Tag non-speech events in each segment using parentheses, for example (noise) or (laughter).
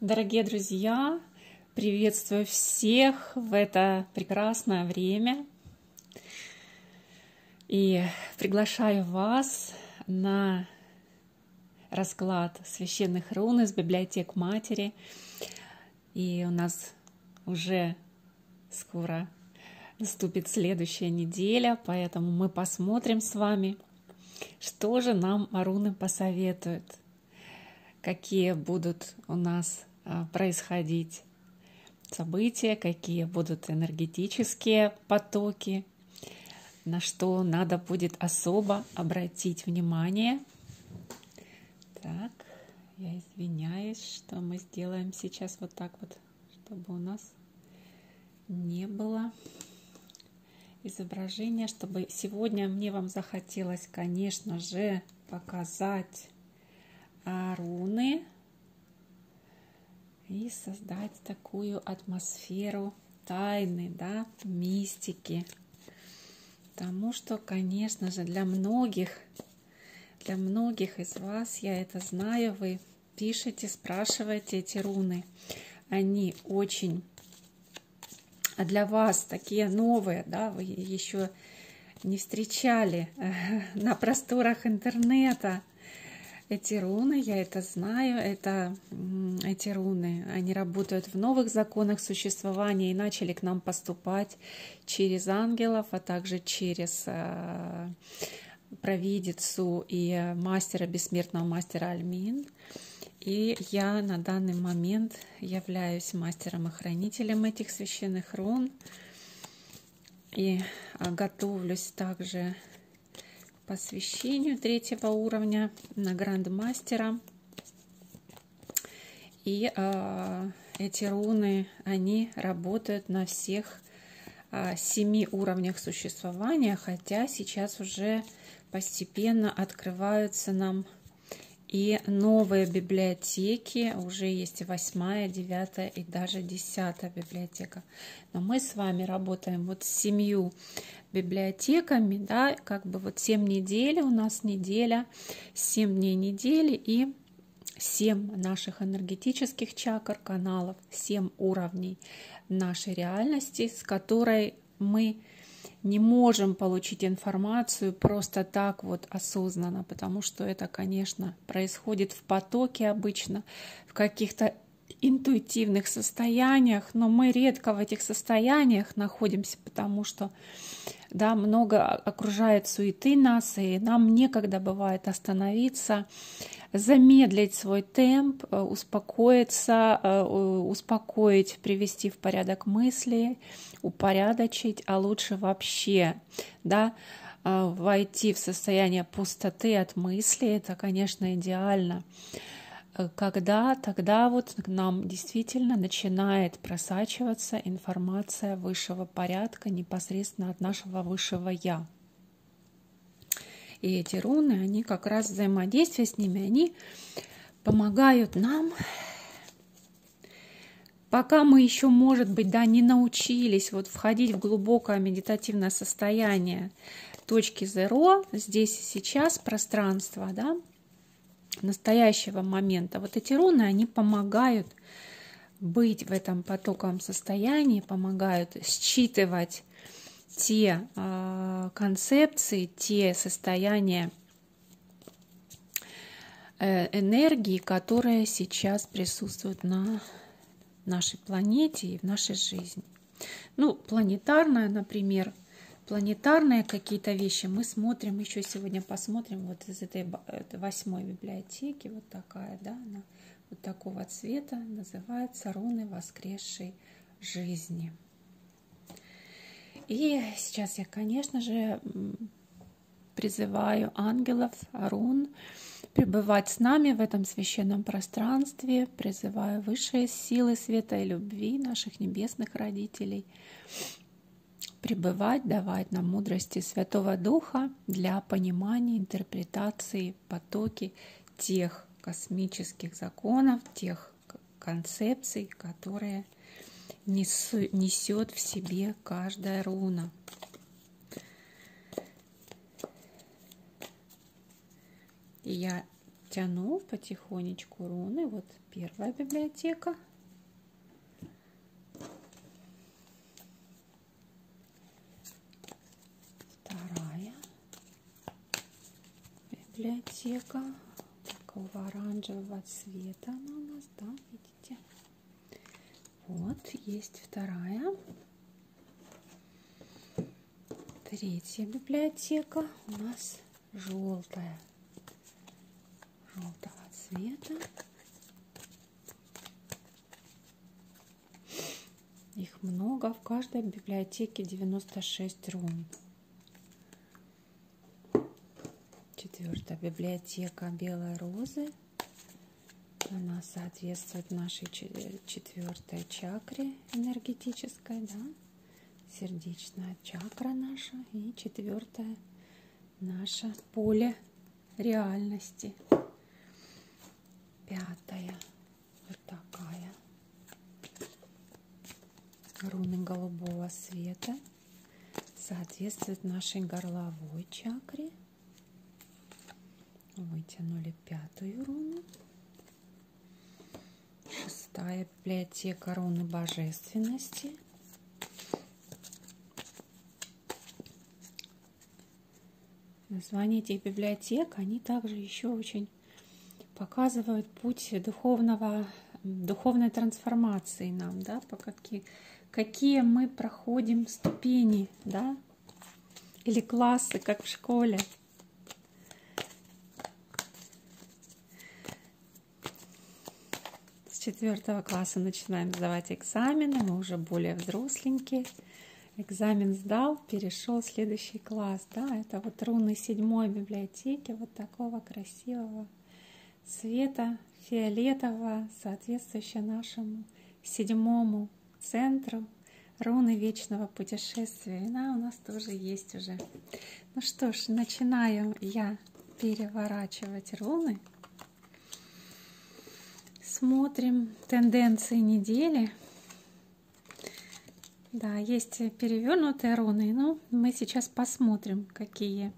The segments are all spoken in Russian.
Дорогие друзья, приветствую всех в это прекрасное время и приглашаю вас на расклад священных рун из библиотек Матери. И у нас уже скоро наступит следующая неделя, поэтому мы посмотрим с вами, что же нам руны посоветуют, какие будут у нас происходить события, какие будут энергетические потоки, на что надо будет особо обратить внимание. Так, я извиняюсь, что мы сделаем сейчас вот так вот, чтобы у нас не было изображения, чтобы сегодня мне вам захотелось, конечно же, показать руны и создать такую атмосферу тайны, да, мистики. Потому что, конечно же, для многих, для многих из вас, я это знаю, вы пишете, спрашиваете эти руны. Они очень а для вас такие новые, да, вы еще не встречали (laughs) на просторах интернета эти руны, я это знаю, это эти руны, они работают в новых законах существования и начали к нам поступать через ангелов, а также через э, провидицу и мастера, бессмертного мастера Альмин. И я на данный момент являюсь мастером и хранителем этих священных рун. И готовлюсь также посвящению третьего уровня на грандмастера. И э, эти руны, они работают на всех э, семи уровнях существования, хотя сейчас уже постепенно открываются нам и новые библиотеки, уже есть восьмая, девятая и даже десятая библиотека. Но мы с вами работаем вот с семью библиотеками, да, как бы вот 7 недель у нас неделя, 7 дней недели и 7 наших энергетических чакр, каналов, 7 уровней нашей реальности, с которой мы не можем получить информацию просто так вот осознанно, потому что это, конечно, происходит в потоке обычно, в каких-то интуитивных состояниях, но мы редко в этих состояниях находимся, потому что да, много окружает суеты нас, и нам некогда бывает остановиться, замедлить свой темп, э, успокоиться, э, успокоить, привести в порядок мысли, упорядочить, а лучше вообще, да, э, войти в состояние пустоты от мысли, это, конечно, идеально когда тогда вот к нам действительно начинает просачиваться информация высшего порядка непосредственно от нашего высшего Я. И эти руны, они как раз взаимодействие с ними, они помогают нам, пока мы еще, может быть, да, не научились вот входить в глубокое медитативное состояние точки зеро, здесь и сейчас пространство, да, настоящего момента. Вот эти руны, они помогают быть в этом потоковом состоянии, помогают считывать те э, концепции, те состояния э, энергии, которые сейчас присутствуют на нашей планете и в нашей жизни. Ну, планетарная, например, планетарные какие-то вещи мы смотрим, еще сегодня посмотрим вот из этой восьмой библиотеки, вот такая, да, она вот такого цвета, называется «Руны воскресшей жизни». И сейчас я, конечно же, призываю ангелов, рун, пребывать с нами в этом священном пространстве, призываю высшие силы света и любви наших небесных родителей – пребывать, давать нам мудрости Святого Духа для понимания, интерпретации, потоки тех космических законов, тех концепций, которые несет в себе каждая руна. И я тяну потихонечку руны. Вот первая библиотека. Вторая библиотека такого оранжевого цвета она у нас, да, видите? Вот, есть вторая. Третья библиотека у нас желтая. Желтого цвета. Их много. В каждой библиотеке 96 рун. Четвертая библиотека белой розы. Она соответствует нашей четвертой чакре энергетической, да? сердечная чакра наша и четвертое наше поле реальности. Пятая вот такая. Руны голубого света соответствует нашей горловой чакре. Вытянули пятую руну. Шестая библиотека руны божественности – Названия этих библиотек, они также еще очень показывают путь духовного, духовной трансформации нам, да, по какие, какие мы проходим ступени, да, или классы, как в школе. Четвертого класса начинаем сдавать экзамены, мы уже более взросленькие экзамен сдал, перешел в следующий класс. Да, это вот руны седьмой библиотеки, вот такого красивого цвета, фиолетового, соответствующего нашему седьмому центру руны вечного путешествия. Она у нас тоже есть уже. Ну что ж, начинаю я переворачивать руны. Смотрим тенденции недели. Да, есть перевернутые руны, но мы сейчас посмотрим, какие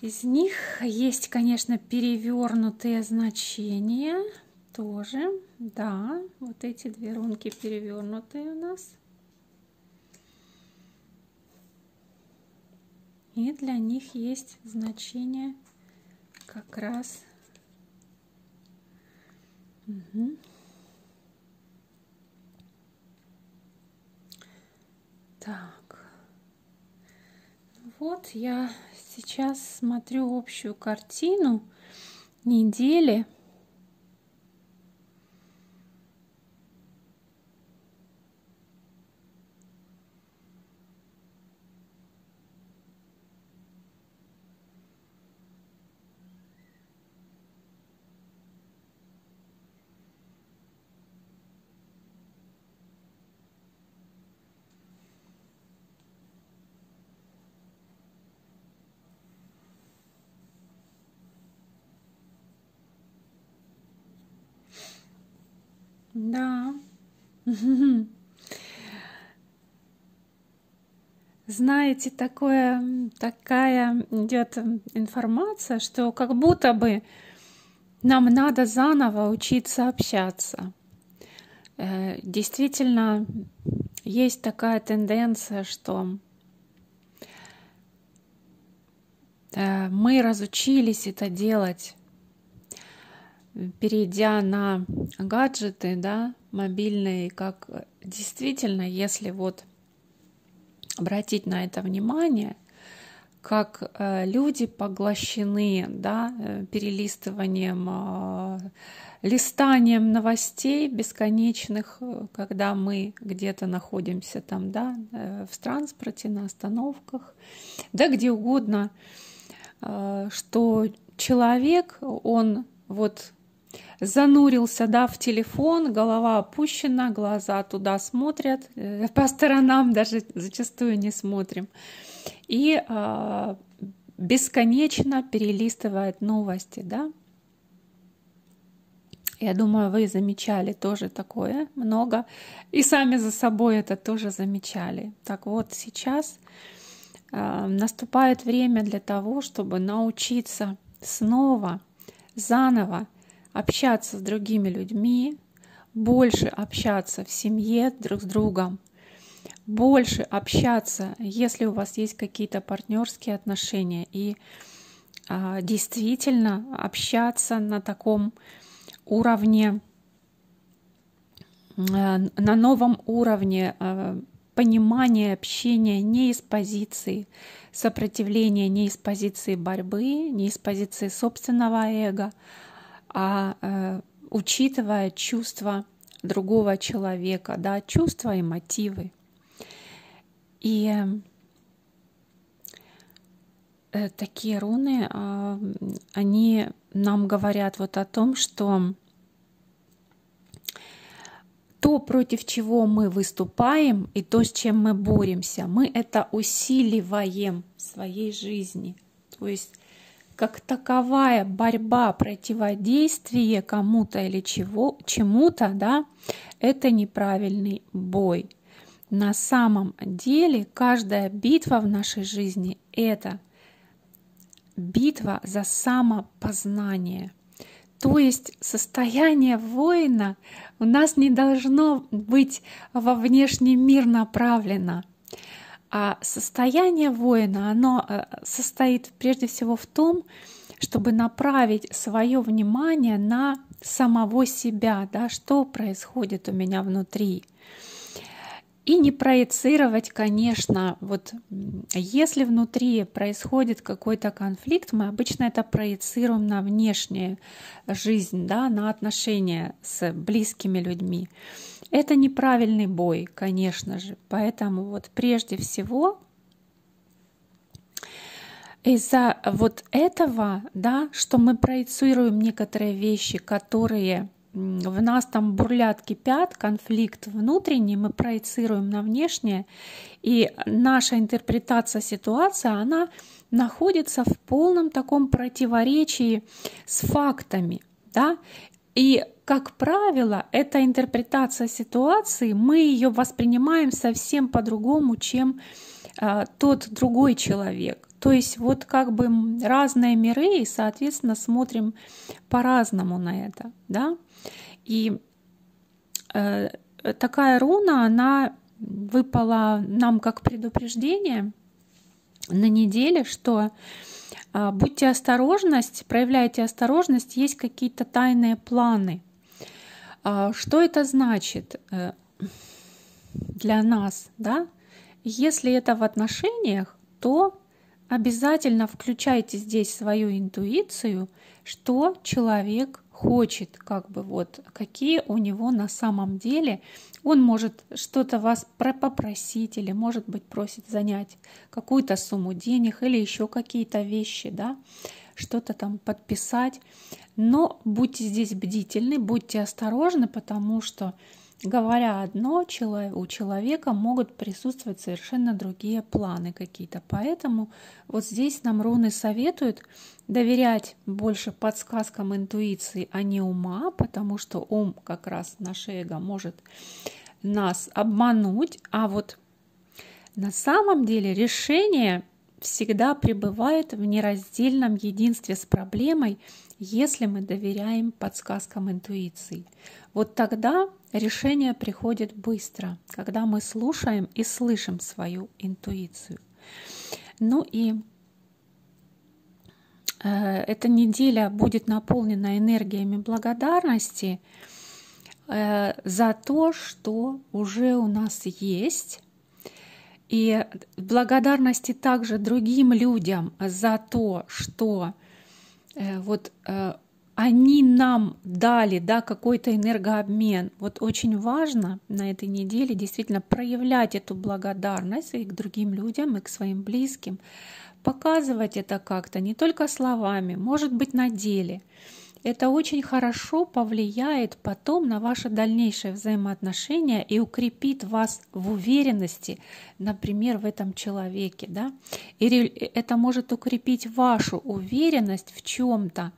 из них. Есть, конечно, перевернутые значения тоже. Да, вот эти две рунки перевернутые у нас. И для них есть значение как раз. Так. Вот я сейчас смотрю общую картину недели. Да. Знаете, такое, такая идет информация, что как будто бы нам надо заново учиться общаться. Э, действительно, есть такая тенденция, что э, мы разучились это делать перейдя на гаджеты, да, мобильные, как действительно, если вот обратить на это внимание, как э, люди поглощены да, э, перелистыванием, э, листанием новостей бесконечных, когда мы где-то находимся там, да, в транспорте, на остановках, да, где угодно, что человек, он вот занурился, да, в телефон, голова опущена, глаза туда смотрят, э, по сторонам даже зачастую не смотрим. И э, бесконечно перелистывает новости, да. Я думаю, вы замечали тоже такое много, и сами за собой это тоже замечали. Так вот, сейчас э, наступает время для того, чтобы научиться снова заново общаться с другими людьми, больше общаться в семье друг с другом, больше общаться, если у вас есть какие-то партнерские отношения, и а, действительно общаться на таком уровне, а, на новом уровне а, понимания общения не из позиции сопротивления, не из позиции борьбы, не из позиции собственного эго, а э, учитывая чувства другого человека, да, чувства и мотивы. И э, такие руны, э, они нам говорят вот о том, что то, против чего мы выступаем, и то, с чем мы боремся, мы это усиливаем в своей жизни. То есть как таковая борьба, противодействие кому-то или чего, чему-то, да, это неправильный бой. На самом деле каждая битва в нашей жизни — это битва за самопознание. То есть состояние воина у нас не должно быть во внешний мир направлено. А состояние воина, оно э, состоит прежде всего в том, чтобы направить свое внимание на самого себя, да, что происходит у меня внутри. И не проецировать, конечно, вот если внутри происходит какой-то конфликт, мы обычно это проецируем на внешнюю жизнь, да, на отношения с близкими людьми. Это неправильный бой, конечно же. Поэтому вот прежде всего из-за вот этого, да, что мы проецируем некоторые вещи, которые в нас там бурлят, кипят, конфликт внутренний, мы проецируем на внешнее, и наша интерпретация ситуации, она находится в полном таком противоречии с фактами, да, и, как правило, эта интерпретация ситуации, мы ее воспринимаем совсем по-другому, чем э, тот другой человек. То есть вот как бы разные миры, и, соответственно, смотрим по-разному на это. Да? И э, такая руна, она выпала нам как предупреждение на неделе, что а, будьте осторожность, проявляйте осторожность, есть какие-то тайные планы. А, что это значит э, для нас? Да? Если это в отношениях, то обязательно включайте здесь свою интуицию, что человек хочет, как бы вот, какие у него на самом деле. Он может что-то вас попросить или, может быть, просит занять какую-то сумму денег или еще какие-то вещи, да, что-то там подписать. Но будьте здесь бдительны, будьте осторожны, потому что говоря одно, у человека могут присутствовать совершенно другие планы какие-то. Поэтому вот здесь нам руны советуют доверять больше подсказкам интуиции, а не ума, потому что ум как раз наше эго может нас обмануть, а вот на самом деле решение всегда пребывает в нераздельном единстве с проблемой, если мы доверяем подсказкам интуиции. Вот тогда решение приходит быстро, когда мы слушаем и слышим свою интуицию. Ну и э, эта неделя будет наполнена энергиями благодарности э, за то, что уже у нас есть, и благодарности также другим людям за то, что вот э, они нам дали да, какой-то энергообмен. Вот очень важно на этой неделе действительно проявлять эту благодарность и к другим людям, и к своим близким, показывать это как-то не только словами, может быть на деле. Это очень хорошо повлияет потом на ваши дальнейшие взаимоотношения и укрепит вас в уверенности, например, в этом человеке. Да? Или это может укрепить вашу уверенность в чем-то,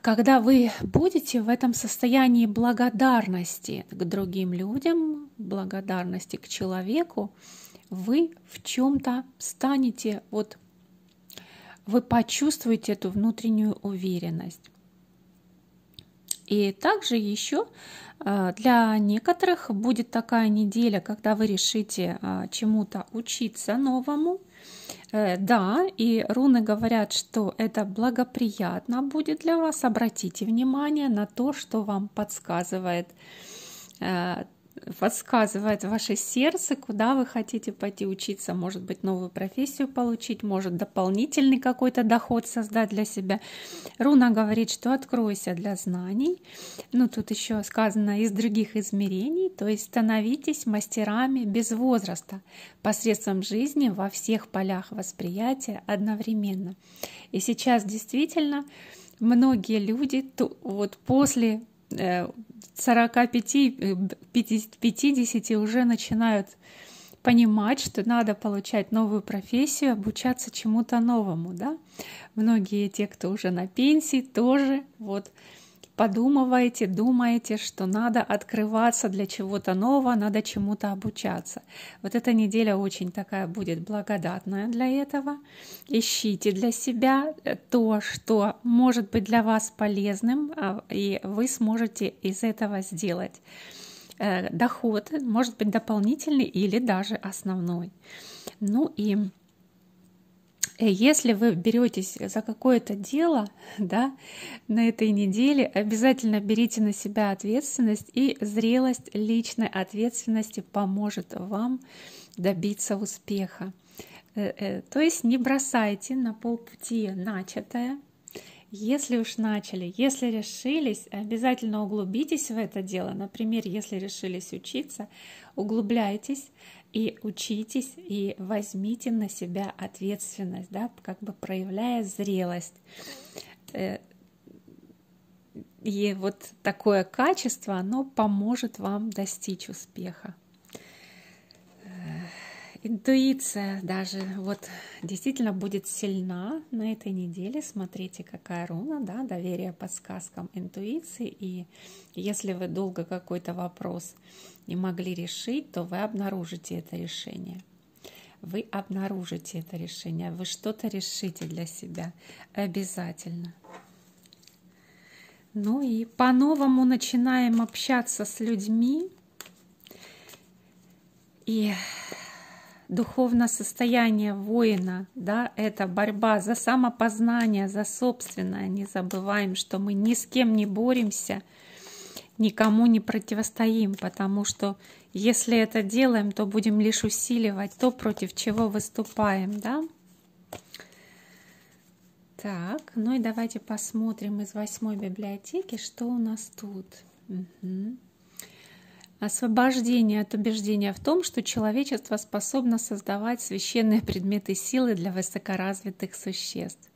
когда вы будете в этом состоянии благодарности к другим людям, благодарности к человеку, вы в чем-то станете вот вы почувствуете эту внутреннюю уверенность. И также еще э, для некоторых будет такая неделя, когда вы решите э, чему-то учиться новому. Э, да, и руны говорят, что это благоприятно будет для вас. Обратите внимание на то, что вам подсказывает подсказывает ваше сердце, куда вы хотите пойти учиться, может быть, новую профессию получить, может, дополнительный какой-то доход создать для себя. Руна говорит, что откройся для знаний. Ну, тут еще сказано из других измерений, то есть становитесь мастерами без возраста, посредством жизни во всех полях восприятия одновременно. И сейчас действительно многие люди вот после 45-50 э, уже начинают понимать, что надо получать новую профессию, обучаться чему-то новому, да. Многие те, кто уже на пенсии, тоже вот подумываете, думаете, что надо открываться для чего-то нового, надо чему-то обучаться. Вот эта неделя очень такая будет благодатная для этого. Ищите для себя то, что может быть для вас полезным, а, и вы сможете из этого сделать э, доход, может быть дополнительный или даже основной. Ну и если вы беретесь за какое-то дело да, на этой неделе, обязательно берите на себя ответственность, и зрелость личной ответственности поможет вам добиться успеха. Э, э, то есть не бросайте на полпути начатое. Если уж начали, если решились, обязательно углубитесь в это дело. Например, если решились учиться, углубляйтесь, и учитесь, и возьмите на себя ответственность, да, как бы проявляя зрелость. Э, и вот такое качество, оно поможет вам достичь успеха. Интуиция даже вот действительно будет сильна на этой неделе. Смотрите, какая руна, да, доверие подсказкам интуиции. И если вы долго какой-то вопрос не могли решить, то вы обнаружите это решение. Вы обнаружите это решение, вы что-то решите для себя обязательно. Ну и по-новому начинаем общаться с людьми. И духовное состояние воина, да, это борьба за самопознание, за собственное. Не забываем, что мы ни с кем не боремся, никому не противостоим, потому что если это делаем, то будем лишь усиливать то, против чего выступаем, да. Так, ну и давайте посмотрим из восьмой библиотеки, что у нас тут. Угу. Освобождение от убеждения в том, что человечество способно создавать священные предметы силы для высокоразвитых существ.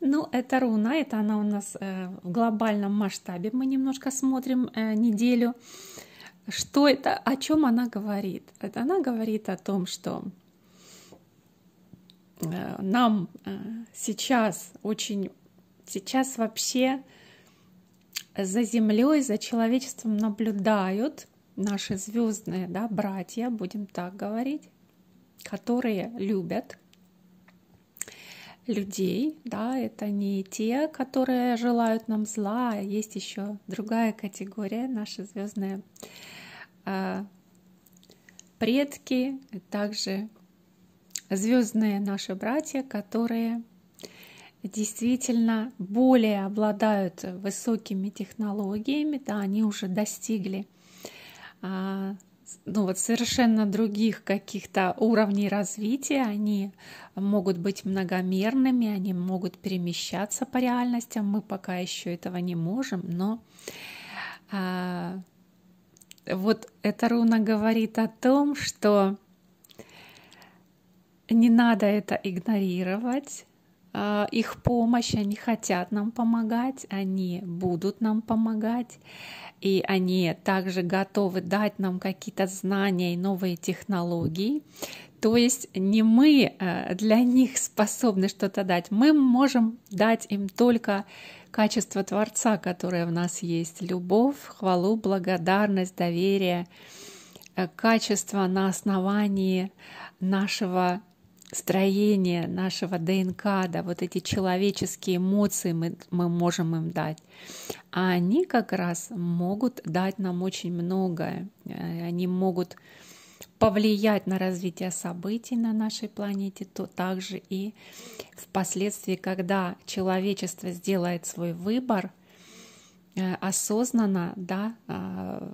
Ну, это руна, это она у нас э, в глобальном масштабе. Мы немножко смотрим э, неделю. Что это, о чем она говорит? Она говорит о том, что э, нам сейчас очень, сейчас вообще за Землей, за человечеством наблюдают наши звездные да, братья, будем так говорить, которые любят людей, да, это не те, которые желают нам зла, а есть еще другая категория, наши звездные э, предки, также звездные наши братья, которые действительно более обладают высокими технологиями, да, они уже достигли ну вот совершенно других каких-то уровней развития, они могут быть многомерными, они могут перемещаться по реальностям, мы пока еще этого не можем, но а, вот эта руна говорит о том, что не надо это игнорировать, а, их помощь, они хотят нам помогать, они будут нам помогать. И они также готовы дать нам какие-то знания и новые технологии. То есть не мы э, для них способны что-то дать, мы можем дать им только качество Творца, которое в нас есть, любовь, хвалу, благодарность, доверие, э, качество на основании нашего строение нашего ДНК, да, вот эти человеческие эмоции мы, мы можем им дать. А они как раз могут дать нам очень многое. Э, они могут повлиять на развитие событий на нашей планете, то также и впоследствии, когда человечество сделает свой выбор э, осознанно, да, а,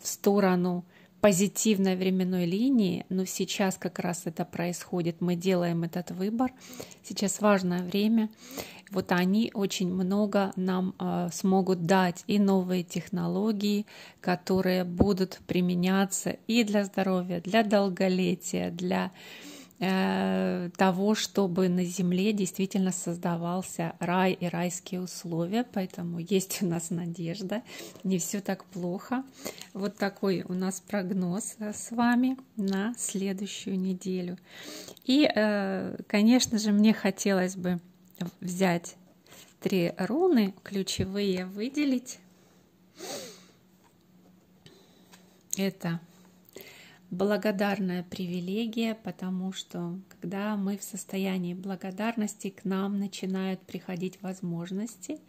в сторону позитивной временной линии, но сейчас как раз это происходит, мы делаем этот выбор, сейчас важное время, вот они очень много нам э, смогут дать и новые технологии, которые будут применяться и для здоровья, для долголетия, для того, чтобы на Земле действительно создавался рай и райские условия. Поэтому есть у нас надежда. Не все так плохо. Вот такой у нас прогноз э, с вами на следующую неделю. И, э, конечно же, мне хотелось бы взять три руны, ключевые выделить. Это благодарная привилегия, потому что когда мы в состоянии благодарности, к нам начинают приходить возможности.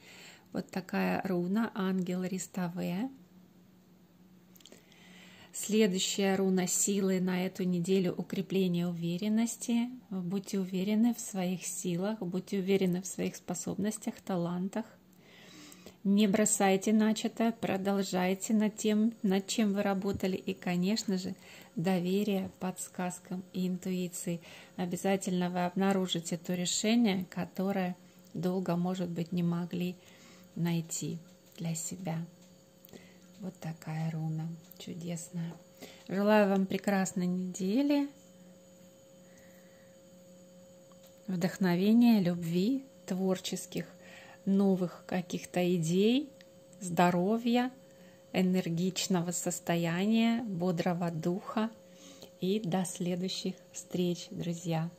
Вот такая руна ангел Риставе. Следующая руна силы на эту неделю укрепление уверенности. Будьте уверены в своих силах, будьте уверены в своих способностях, талантах. Не бросайте начатое, продолжайте над тем, над чем вы работали. И, конечно же, доверие подсказкам и интуиции. Обязательно вы обнаружите то решение, которое долго, может быть, не могли найти для себя. Вот такая руна чудесная. Желаю вам прекрасной недели, вдохновения, любви, творческих новых каких-то идей, здоровья, энергичного состояния, бодрого духа. И до следующих встреч, друзья!